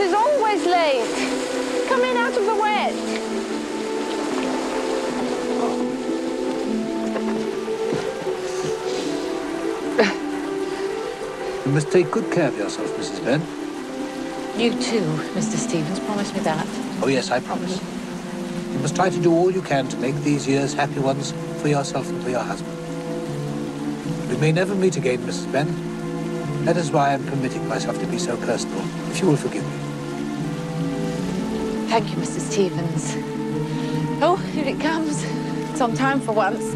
is always late. Come in out of the wet. You must take good care of yourself, Mrs. Benn. You too, Mr. Stevens. Promise me that. Oh, yes, I promise. You must try to do all you can to make these years happy ones for yourself and for your husband. We may never meet again, Mrs. Benn. That is why I'm permitting myself to be so personal, if you will forgive me. Thank you, Mr. Stevens. Oh, here it comes. It's on time for once.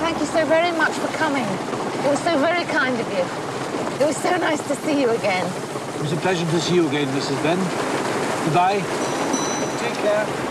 Thank you so very much for coming. It was so very kind of you. It was so nice to see you again. It was a pleasure to see you again, Mrs. Benn. Goodbye. Take care.